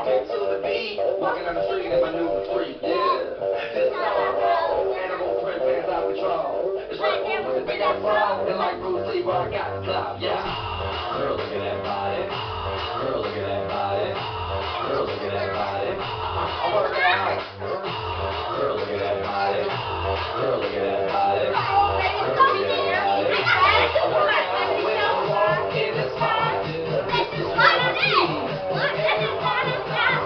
I'm into the beat, walking down the street in my new. Yeah, this how I roll. Animal print, out. It's with the big ass and like Bruce Lee, I got. Yeah. Girl, look at that body. Girl, look at that body. Girl, look at that body. I work out. Girl, look at that body. Girl, look at that. Look,